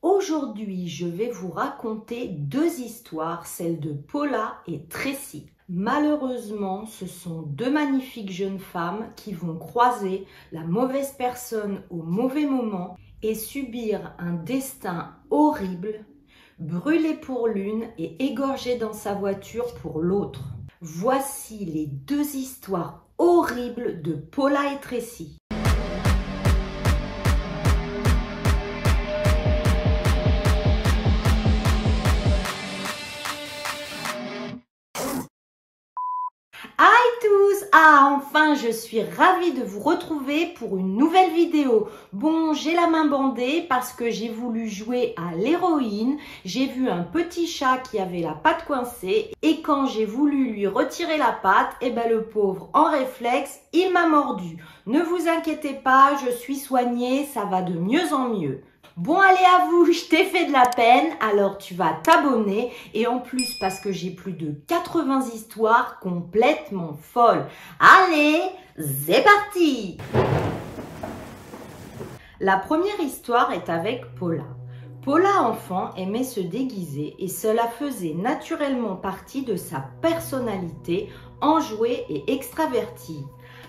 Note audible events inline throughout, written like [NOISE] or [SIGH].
Aujourd'hui, je vais vous raconter deux histoires, celle de Paula et Tracy. Malheureusement, ce sont deux magnifiques jeunes femmes qui vont croiser la mauvaise personne au mauvais moment et subir un destin horrible, brûlé pour l'une et égorgé dans sa voiture pour l'autre. Voici les deux histoires horribles de Paula et Tracy. Ah, enfin, je suis ravie de vous retrouver pour une nouvelle vidéo. Bon, j'ai la main bandée parce que j'ai voulu jouer à l'héroïne. J'ai vu un petit chat qui avait la patte coincée et quand j'ai voulu lui retirer la patte, eh ben le pauvre, en réflexe, il m'a mordu. Ne vous inquiétez pas, je suis soignée, ça va de mieux en mieux. Bon, allez à vous, [LAUGHS] je t'ai fait de la peine, alors tu vas t'abonner. Et en plus, parce que j'ai plus de 80 histoires complètement folles. Allez, c'est parti La première histoire est avec Paula. Paula enfant aimait se déguiser et cela faisait naturellement partie de sa personnalité enjouée et extravertie.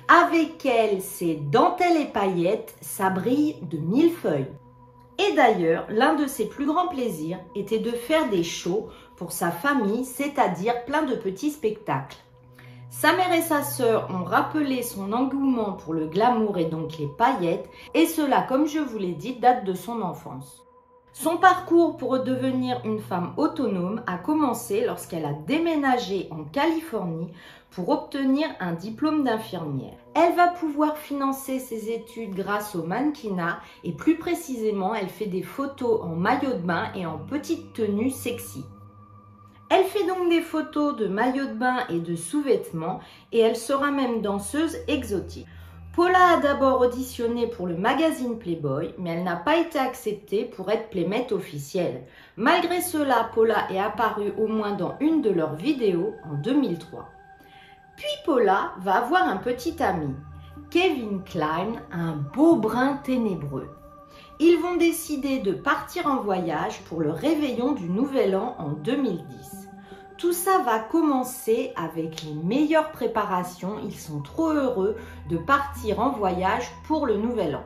Avec elle, ses dentelles et paillettes, ça brille de mille feuilles. Et d'ailleurs, l'un de ses plus grands plaisirs était de faire des shows pour sa famille, c'est-à-dire plein de petits spectacles. Sa mère et sa sœur ont rappelé son engouement pour le glamour et donc les paillettes, et cela, comme je vous l'ai dit, date de son enfance. Son parcours pour devenir une femme autonome a commencé lorsqu'elle a déménagé en Californie pour obtenir un diplôme d'infirmière. Elle va pouvoir financer ses études grâce au mannequinat et plus précisément, elle fait des photos en maillot de bain et en petite tenue sexy. Elle fait donc des photos de maillot de bain et de sous-vêtements et elle sera même danseuse exotique. Paula a d'abord auditionné pour le magazine Playboy, mais elle n'a pas été acceptée pour être playmate officielle. Malgré cela, Paula est apparue au moins dans une de leurs vidéos en 2003. Puis Paula va avoir un petit ami, Kevin Klein, un beau brun ténébreux. Ils vont décider de partir en voyage pour le réveillon du Nouvel An en 2010. Tout ça va commencer avec les meilleures préparations. Ils sont trop heureux de partir en voyage pour le Nouvel An.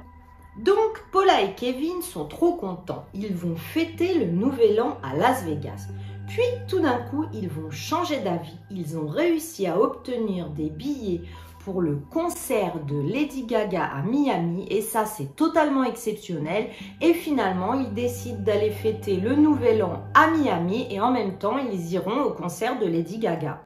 Donc Paula et Kevin sont trop contents. Ils vont fêter le Nouvel An à Las Vegas. Puis tout d'un coup, ils vont changer d'avis. Ils ont réussi à obtenir des billets pour le concert de Lady Gaga à Miami et ça c'est totalement exceptionnel et finalement ils décident d'aller fêter le nouvel an à Miami et en même temps ils iront au concert de Lady Gaga.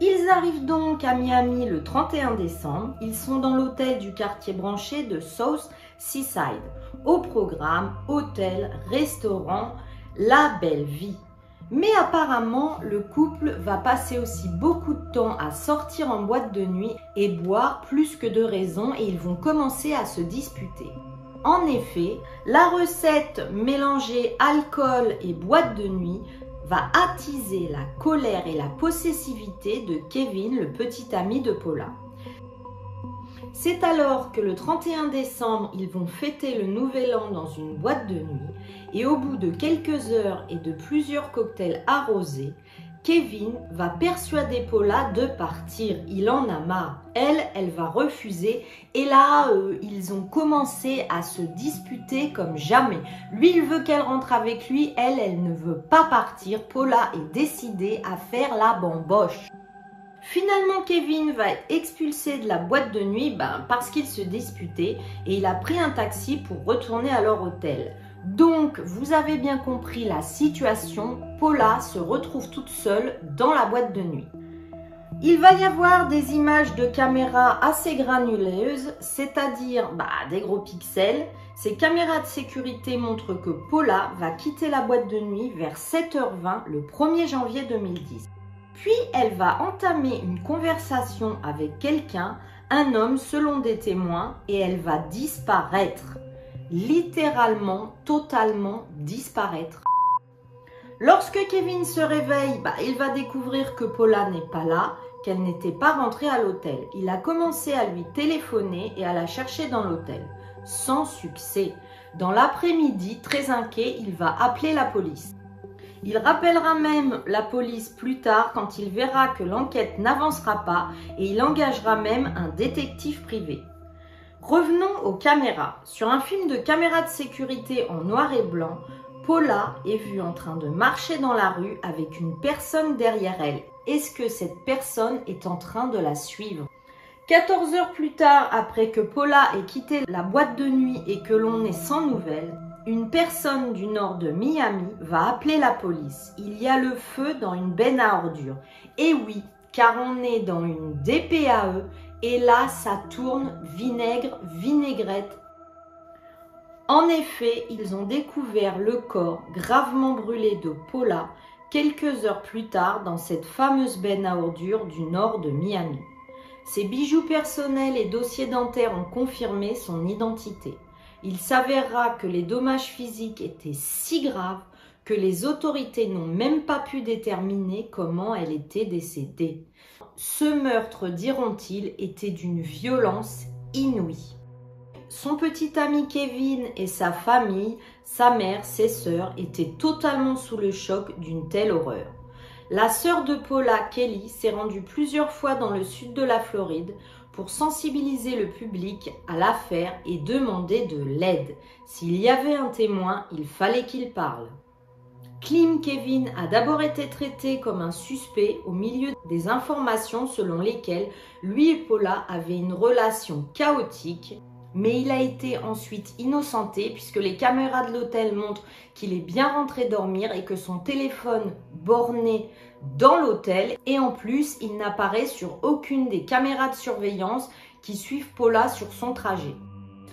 Ils arrivent donc à Miami le 31 décembre. Ils sont dans l'hôtel du quartier branché de South Seaside. Au programme, hôtel, restaurant, la belle vie. Mais apparemment, le couple va passer aussi beaucoup de temps à sortir en boîte de nuit et boire plus que de raison et ils vont commencer à se disputer. En effet, la recette mélangée alcool et boîte de nuit va attiser la colère et la possessivité de Kevin, le petit ami de Paula. C'est alors que le 31 décembre, ils vont fêter le nouvel an dans une boîte de nuit et au bout de quelques heures et de plusieurs cocktails arrosés, Kevin va persuader Paula de partir. Il en a marre. Elle, elle va refuser. Et là, euh, ils ont commencé à se disputer comme jamais. Lui, il veut qu'elle rentre avec lui. Elle, elle ne veut pas partir. Paula est décidée à faire la bamboche. Finalement, Kevin va être expulsé de la boîte de nuit ben, parce qu'il se disputait et il a pris un taxi pour retourner à leur hôtel. Donc, vous avez bien compris la situation, Paula se retrouve toute seule dans la boîte de nuit. Il va y avoir des images de caméras assez granuleuses, c'est-à-dire bah, des gros pixels. Ces caméras de sécurité montrent que Paula va quitter la boîte de nuit vers 7h20 le 1er janvier 2010. Puis elle va entamer une conversation avec quelqu'un, un homme selon des témoins, et elle va disparaître. Littéralement, totalement disparaître. Lorsque Kevin se réveille, bah, il va découvrir que Paula n'est pas là, qu'elle n'était pas rentrée à l'hôtel. Il a commencé à lui téléphoner et à la chercher dans l'hôtel. Sans succès. Dans l'après-midi, très inquiet, il va appeler la police. Il rappellera même la police plus tard quand il verra que l'enquête n'avancera pas et il engagera même un détective privé. Revenons aux caméras. Sur un film de caméra de sécurité en noir et blanc, Paula est vue en train de marcher dans la rue avec une personne derrière elle. Est-ce que cette personne est en train de la suivre? 14 heures plus tard, après que Paula ait quitté la boîte de nuit et que l'on est sans nouvelles, une personne du nord de Miami va appeler la police. Il y a le feu dans une benne à ordures. Et oui, car on est dans une DPAE et là ça tourne vinaigre, vinaigrette. En effet, ils ont découvert le corps gravement brûlé de Paula quelques heures plus tard dans cette fameuse benne à ordures du nord de Miami. Ses bijoux personnels et dossiers dentaires ont confirmé son identité il s'avérera que les dommages physiques étaient si graves que les autorités n'ont même pas pu déterminer comment elle était décédée. Ce meurtre, diront-ils, était d'une violence inouïe. Son petit ami Kevin et sa famille, sa mère, ses sœurs, étaient totalement sous le choc d'une telle horreur. La sœur de Paula, Kelly, s'est rendue plusieurs fois dans le sud de la Floride sensibiliser le public à l'affaire et demander de l'aide. S'il y avait un témoin, il fallait qu'il parle. Klim Kevin a d'abord été traité comme un suspect au milieu des informations selon lesquelles lui et Paula avaient une relation chaotique, mais il a été ensuite innocenté puisque les caméras de l'hôtel montrent qu'il est bien rentré dormir et que son téléphone borné dans l'hôtel et en plus il n'apparaît sur aucune des caméras de surveillance qui suivent Paula sur son trajet.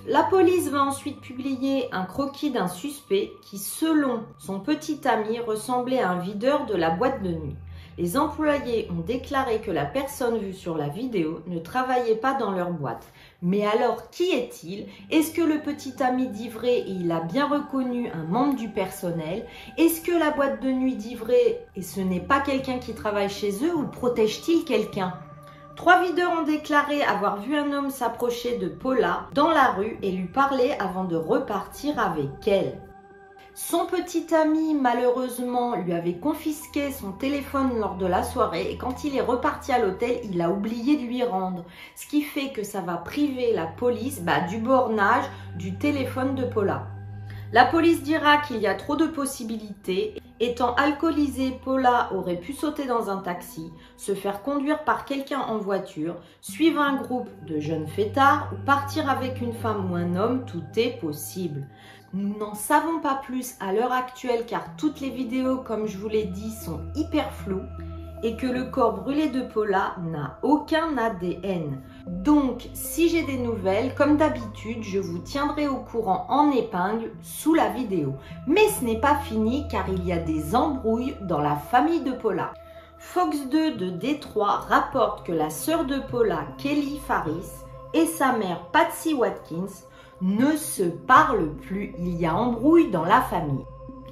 La police va ensuite publier un croquis d'un suspect qui, selon son petit ami, ressemblait à un videur de la boîte de nuit. Les employés ont déclaré que la personne vue sur la vidéo ne travaillait pas dans leur boîte. Mais alors, qui est-il? Est-ce que le petit ami d'Ivré, il a bien reconnu un membre du personnel? Est-ce que la boîte de nuit d'Ivré, et ce n'est pas quelqu'un qui travaille chez eux, ou protège-t-il quelqu'un? Trois videurs ont déclaré avoir vu un homme s'approcher de Paula dans la rue et lui parler avant de repartir avec elle. Son petit ami, malheureusement, lui avait confisqué son téléphone lors de la soirée et quand il est reparti à l'hôtel, il a oublié de lui rendre. Ce qui fait que ça va priver la police bah, du bornage du téléphone de Paula. La police dira qu'il y a trop de possibilités. Étant alcoolisée, Paula aurait pu sauter dans un taxi, se faire conduire par quelqu'un en voiture, suivre un groupe de jeunes fêtards ou partir avec une femme ou un homme, tout est possible. Nous n'en savons pas plus à l'heure actuelle car toutes les vidéos, comme je vous l'ai dit, sont hyper floues et que le corps brûlé de Paula n'a aucun ADN. Donc, si j'ai des nouvelles, comme d'habitude, je vous tiendrai au courant en épingle sous la vidéo. Mais ce n'est pas fini car il y a des embrouilles dans la famille de Paula. Fox 2 de Détroit rapporte que la sœur de Paula, Kelly Faris, et sa mère, Patsy Watkins, ne se parlent plus. Il y a embrouille dans la famille.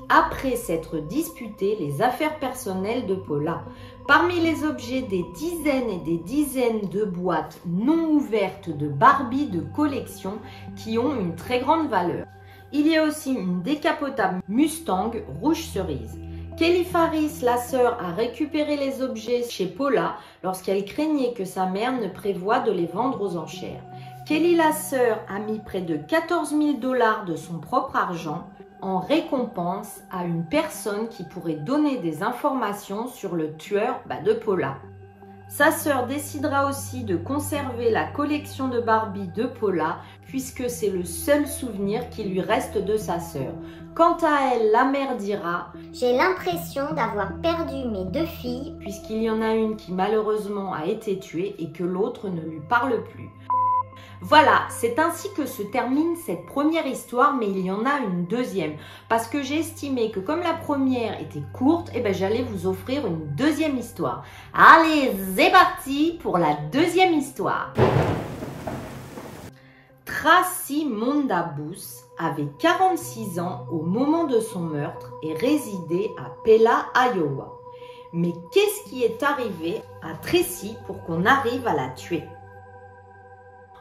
Après s'être disputé les affaires personnelles de Paula, parmi les objets des dizaines et des dizaines de boîtes non ouvertes de Barbie de collection qui ont une très grande valeur. Il y a aussi une décapotable Mustang rouge cerise. Kelly Faris, la sœur, a récupéré les objets chez Paula lorsqu'elle craignait que sa mère ne prévoie de les vendre aux enchères. Kelly la sœur a mis près de 14 000 dollars de son propre argent en récompense à une personne qui pourrait donner des informations sur le tueur bah, de Paula. Sa sœur décidera aussi de conserver la collection de Barbie de Paula puisque c'est le seul souvenir qui lui reste de sa sœur. Quant à elle, la mère dira J'ai l'impression d'avoir perdu mes deux filles puisqu'il y en a une qui malheureusement a été tuée et que l'autre ne lui parle plus. Voilà, c'est ainsi que se termine cette première histoire, mais il y en a une deuxième. Parce que j'ai estimé que comme la première était courte, eh ben, j'allais vous offrir une deuxième histoire. Allez, c'est parti pour la deuxième histoire. Tracy Mondabus avait 46 ans au moment de son meurtre et résidait à Pella, Iowa. Mais qu'est-ce qui est arrivé à Tracy pour qu'on arrive à la tuer?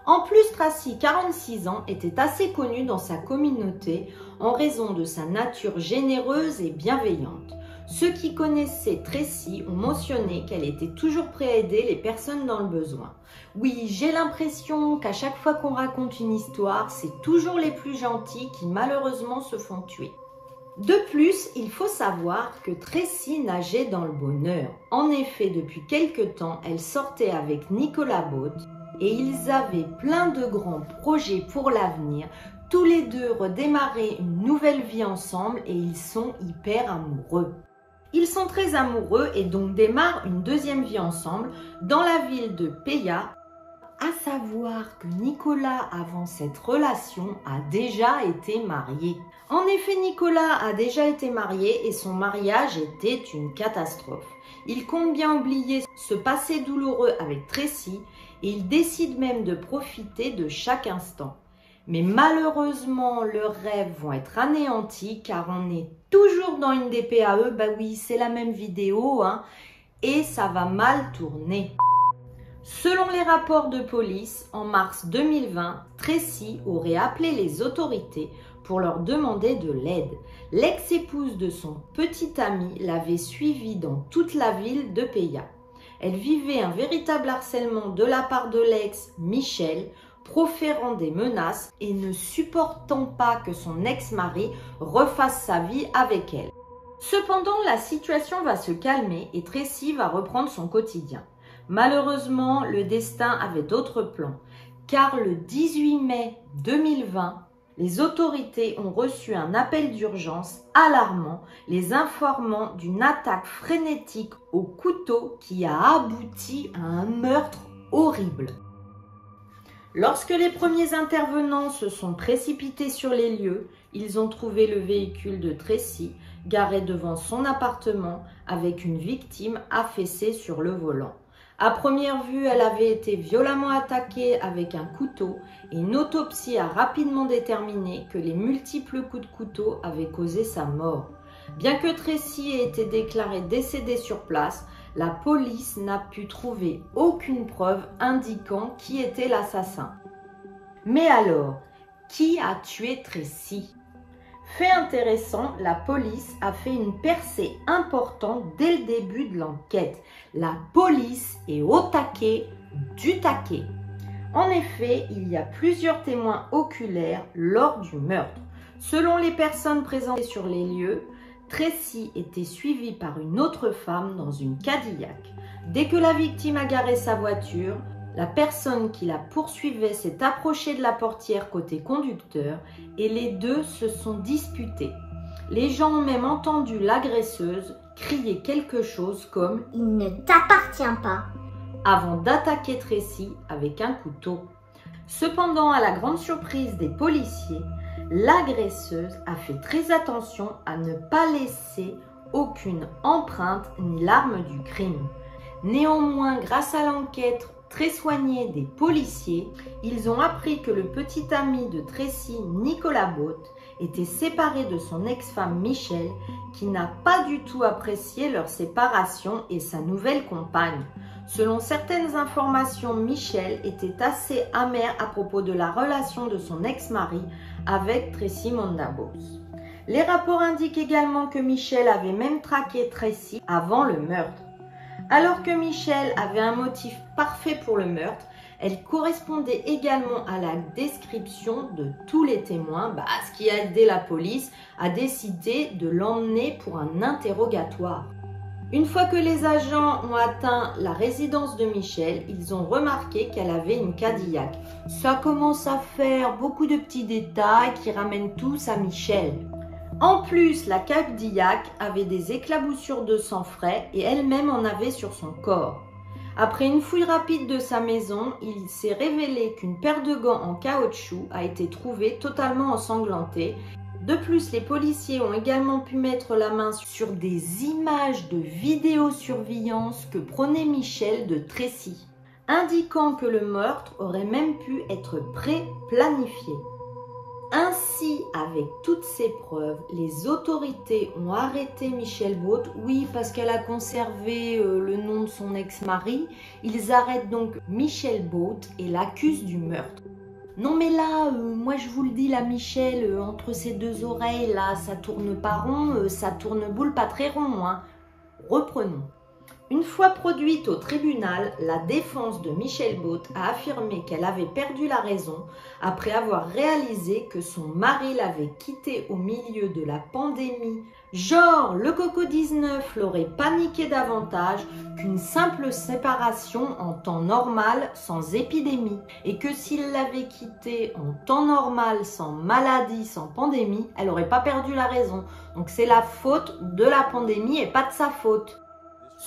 En plus, Tracy, 46 ans, était assez connue dans sa communauté en raison de sa nature généreuse et bienveillante. Ceux qui connaissaient Tracy ont mentionné qu'elle était toujours prête à aider les personnes dans le besoin. Oui, j'ai l'impression qu'à chaque fois qu'on raconte une histoire, c'est toujours les plus gentils qui malheureusement se font tuer. De plus, il faut savoir que Tracy nageait dans le bonheur. En effet, depuis quelque temps, elle sortait avec Nicolas Baud et ils avaient plein de grands projets pour l'avenir. Tous les deux redémarraient une nouvelle vie ensemble et ils sont hyper amoureux. Ils sont très amoureux et donc démarrent une deuxième vie ensemble dans la ville de Peya. À savoir que Nicolas, avant cette relation, a déjà été marié. En effet, Nicolas a déjà été marié et son mariage était une catastrophe. Il compte bien oublier ce passé douloureux avec Tracy il décide même de profiter de chaque instant. Mais malheureusement, leurs rêves vont être anéantis car on est toujours dans une DPAE. Bah oui, c'est la même vidéo, hein, et ça va mal tourner. Selon les rapports de police, en mars 2020, Tracy aurait appelé les autorités pour leur demander de l'aide. L'ex-épouse de son petit ami l'avait suivi dans toute la ville de Peya. Elle vivait un véritable harcèlement de la part de l'ex Michel proférant des menaces et ne supportant pas que son ex-mari refasse sa vie avec elle. Cependant, la situation va se calmer et Tracy va reprendre son quotidien. Malheureusement, le destin avait d'autres plans, car le 18 mai 2020, les autorités ont reçu un appel d'urgence alarmant les informant d'une attaque frénétique au couteau qui a abouti à un meurtre horrible. Lorsque les premiers intervenants se sont précipités sur les lieux, ils ont trouvé le véhicule de Tracy garé devant son appartement avec une victime affaissée sur le volant. À première vue, elle avait été violemment attaquée avec un couteau et une autopsie a rapidement déterminé que les multiples coups de couteau avaient causé sa mort. Bien que Tracy ait été déclarée décédée sur place, la police n'a pu trouver aucune preuve indiquant qui était l'assassin. Mais alors, qui a tué Tracy? Fait intéressant, la police a fait une percée importante dès le début de l'enquête. La police est au taquet du taquet. En effet, il y a plusieurs témoins oculaires lors du meurtre. Selon les personnes présentes sur les lieux, Tracy était suivie par une autre femme dans une Cadillac. Dès que la victime a garé sa voiture, la personne qui la poursuivait s'est approchée de la portière côté conducteur et les deux se sont disputés. Les gens ont même entendu l'agresseuse crier quelque chose comme ⁇ Il ne t'appartient pas !⁇ avant d'attaquer Tracy avec un couteau. Cependant, à la grande surprise des policiers, l'agresseuse a fait très attention à ne pas laisser aucune empreinte ni l'arme du crime. Néanmoins, grâce à l'enquête très soignée des policiers, ils ont appris que le petit ami de Tracy, Nicolas Bott, était séparé de son ex-femme Michelle, qui n'a pas du tout apprécié leur séparation et sa nouvelle compagne. Selon certaines informations, Michelle était assez amère à propos de la relation de son ex-mari avec Tracy Mondabos. Les rapports indiquent également que Michel avait même traqué Tracy avant le meurtre. Alors que Michel avait un motif parfait pour le meurtre, elle correspondait également à la description de tous les témoins, bah, ce qui a aidé la police à décider de l'emmener pour un interrogatoire. Une fois que les agents ont atteint la résidence de Michel, ils ont remarqué qu'elle avait une Cadillac. Ça commence à faire beaucoup de petits détails qui ramènent tous à Michel. En plus, la Cadillac avait des éclaboussures de sang frais et elle-même en avait sur son corps. Après une fouille rapide de sa maison, il s'est révélé qu'une paire de gants en caoutchouc a été trouvée totalement ensanglantée de plus, les policiers ont également pu mettre la main sur des images de vidéosurveillance que prenait Michel de Tracy, indiquant que le meurtre aurait même pu être pré-planifié. Ainsi, avec toutes ces preuves, les autorités ont arrêté Michel Baud, oui parce qu'elle a conservé euh, le nom de son ex-mari, ils arrêtent donc Michel Baud et l'accusent du meurtre. Non mais là, euh, moi je vous le dis, la Michel, euh, entre ses deux oreilles, là, ça tourne pas rond, ça tourne boule pas très rond. Hein. Reprenons. Une fois produite au tribunal, la défense de Michel Baud a affirmé qu'elle avait perdu la raison après avoir réalisé que son mari l'avait quittée au milieu de la pandémie. Genre, le Coco-19 l'aurait paniqué davantage qu'une simple séparation en temps normal sans épidémie. Et que s'il l'avait quittée en temps normal, sans maladie, sans pandémie, elle n'aurait pas perdu la raison. Donc c'est la faute de la pandémie et pas de sa faute.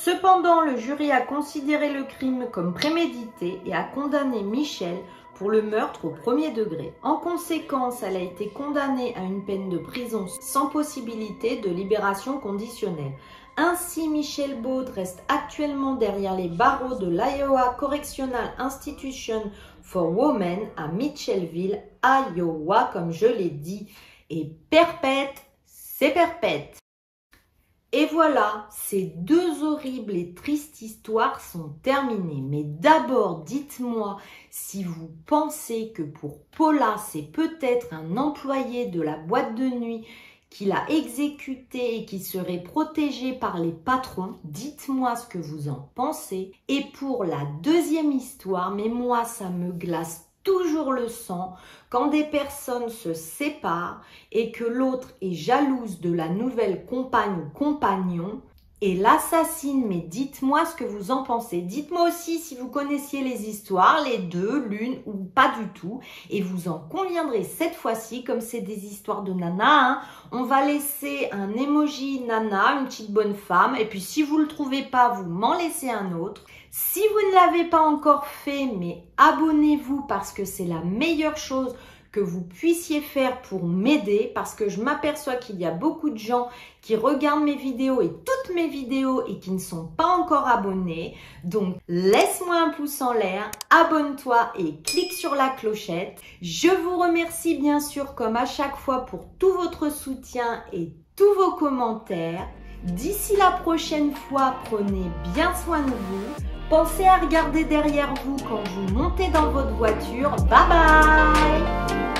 Cependant, le jury a considéré le crime comme prémédité et a condamné Michel pour le meurtre au premier degré. En conséquence, elle a été condamnée à une peine de prison sans possibilité de libération conditionnelle. Ainsi, Michel Baud reste actuellement derrière les barreaux de l'Iowa Correctional Institution for Women à Mitchellville, Iowa, comme je l'ai dit. Et perpète, c'est perpète. Et voilà, ces deux horribles et tristes histoires sont terminées. Mais d'abord, dites-moi si vous pensez que pour Paula, c'est peut-être un employé de la boîte de nuit qui l'a exécuté et qui serait protégé par les patrons. Dites-moi ce que vous en pensez. Et pour la deuxième histoire, mais moi, ça me glace toujours le sang quand des personnes se séparent et que l'autre est jalouse de la nouvelle compagne ou compagnon et l'assassine. Mais dites-moi ce que vous en pensez. Dites-moi aussi si vous connaissiez les histoires, les deux, l'une ou pas du tout. Et vous en conviendrez cette fois-ci, comme c'est des histoires de nana, hein, on va laisser un emoji nana, une petite bonne femme. Et puis si vous le trouvez pas, vous m'en laissez un autre. Si vous ne l'avez pas encore fait, mais abonnez-vous parce que c'est la meilleure chose que vous puissiez faire pour m'aider parce que je m'aperçois qu'il y a beaucoup de gens qui regardent mes vidéos et toutes mes vidéos et qui ne sont pas encore abonnés. Donc laisse-moi un pouce en l'air, abonne-toi et clique sur la clochette. Je vous remercie bien sûr comme à chaque fois pour tout votre soutien et tous vos commentaires. D'ici la prochaine fois, prenez bien soin de vous. Pensez à regarder derrière vous quand vous montez dans votre voiture. Bye bye